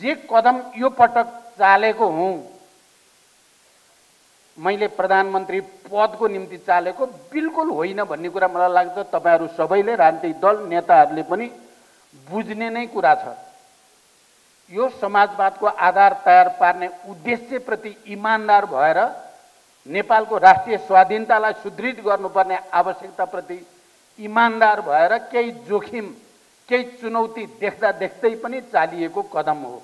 जे कदम यो पटक चालेको हुँ मैले प्रधानमन्त्री पदको निम्ति चालेको बिल्कुल होइन भन्ने कुरा मलाई लाग्छ। तपाईँहरू सबैले राजनीतिक दल नेताहरूले पनि बुझ्ने नै कुरा छ। यो समाजवादको आधार तयार पार्ने उद्देश्यप्रति इमान्दार भएर नेपालको राष्ट्रिय स्वाधीनतालाई सुदृढ गर्नुपर्ने आवश्यकताप्रति इमान्दार भएर केही जोखिम केही चुनौती देख्दा देख्दै पनि चालिएको कदम हो।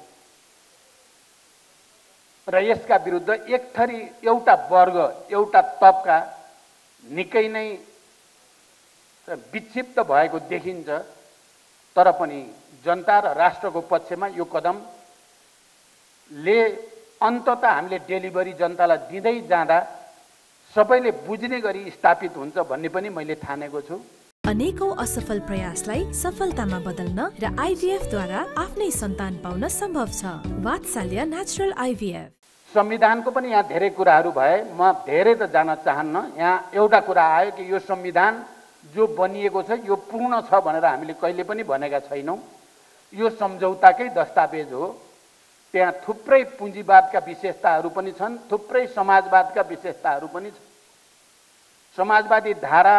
र यसका विरुद्ध एक थरी एउटा वर्ग एउटा तबका निकै नै विक्षिप्त भएको देखिन्छ तर पनि जनता र राष्ट्रको पक्षमा यो कदमले अन्तत हामीले डेलिभरी जनतालाई दिँदै जाँदा सबैले बुझ्ने गरी स्थापित हुन्छ भन्ने पनि मैले ठानेको छु। अनेकौं असफल प्रयासलाई सफलतामा बदल्न र आइभीएफद्वारा आफ्नै सन्तान पाउन सम्भव छ। वात्सल्य नेचुरल आइभीएफ संविधानको पनि यहाँ धेरै कुराहरू भए म धेरै त जान चाहन्न। यहाँ एउटा कुरा आयो कि यो संविधान जो बनिएको छ यो पूर्ण छ भनेर हामीले कहिले पनि भनेका छैनौँ। यो सम्झौताकै दस्तावेज हो। त्यहाँ थुप्रै पुँजीवादका विशेषताहरू पनि छन् थुप्रै समाजवादका विशेषताहरू पनि छन्। समाजवादी धारा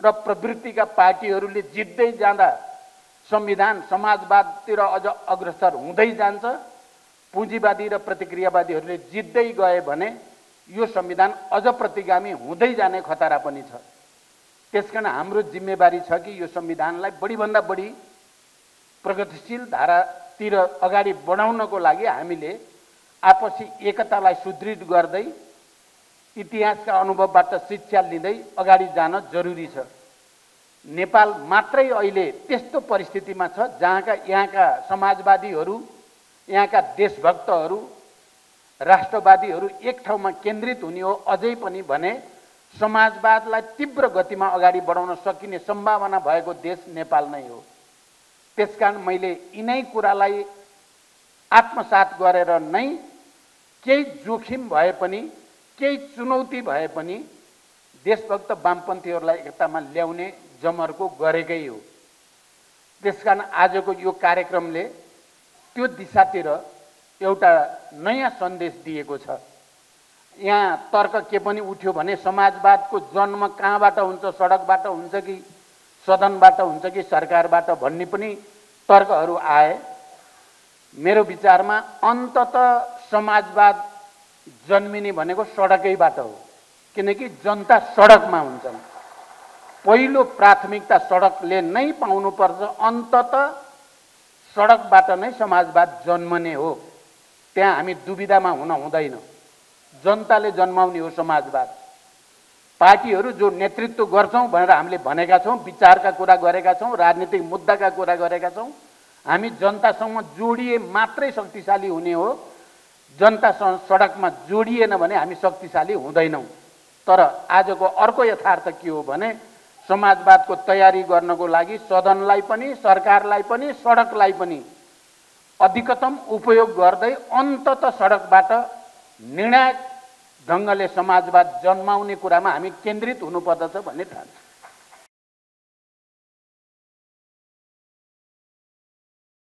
र प्रवृत्तिका पार्टीहरूले जित्दै जाँदा संविधान समाजवादतिर अझ अग्रसर हुँदै जान्छ। पुँजीवादी र प्रतिक्रियावादीहरूले जित्दै गए भने यो संविधान अझ प्रतिगामी हुँदै जाने खतरा पनि छ। त्यस कारण हाम्रो जिम्मेवारी छ कि यो संविधानलाई बढीभन्दा बढी प्रगतिशील धारातिर अगाडि बढाउनको लागि हामीले आपसी एकतालाई सुदृढ गर्दै इतिहासका अनुभवबाट शिक्षा लिँदै अगाडि जान जरुरी छ। नेपाल मात्रै अहिले त्यस्तो परिस्थितिमा छ जहाँका यहाँका समाजवादीहरू यहाँका देशभक्तहरू राष्ट्रवादीहरू एक ठाउँमा केन्द्रित हुने हो अझै पनि भने समाजवादलाई तीव्र गतिमा अगाडि बढाउन सकिने सम्भावना भएको देश नेपाल नै हो। त्यसकारण मैले यिनै कुरालाई आत्मसात गरेर नै केही जोखिम भए पनि केही चुनौती भए पनि देशभक्त वामपन्थीहरूलाई एकतामा ल्याउने जमर्को गरेकै हो। त्यसकारण आजको यो कार्यक्रमले त्यो दिशातिर एउटा नयाँ सन्देश दिएको छ। यहाँ तर्क के पनि उठ्यो भने समाजवादको जन्म कहाँबाट हुन्छ सडकबाट हुन्छ कि सदनबाट हुन्छ कि सरकारबाट भन्ने पनि तर्कहरू आए। मेरो विचारमा अन्तत समाजवाद जन्मिने भनेको सडकैबाट हो। किनकि जनता सडकमा हुन्छन्। पहिलो प्राथमिकता सडकले नै पाउनुपर्छ अन्तत सडकबाट नै समाजवाद जन्मने हो। त्यहाँ हामी दुविधामा हुन हुँदैन। जनताले जन्माउने हो समाजवाद। पार्टीहरू जो नेतृत्व गर्छौँ भनेर हामीले भनेका छौँ विचारका कुरा गरेका छौँ राजनीतिक मुद्दाका कुरा गरेका छौँ हामी जनतासँग जोडिए मात्रै शक्तिशाली हुने हो। जनतासँग सडकमा जोडिएन भने हामी शक्तिशाली हुँदैनौँ। तर आजको अर्को यथार्थ के हो भने समाजवादको तयारी गर्नको लागि सदनलाई पनि सरकारलाई पनि सडकलाई पनि अधिकतम उपयोग गर्दै अन्तत सडकबाट निर्णायक ढङ्गले समाजवाद जन्माउने कुरामा हामी केन्द्रित हुनुपर्दछ भन्ने ठान्छु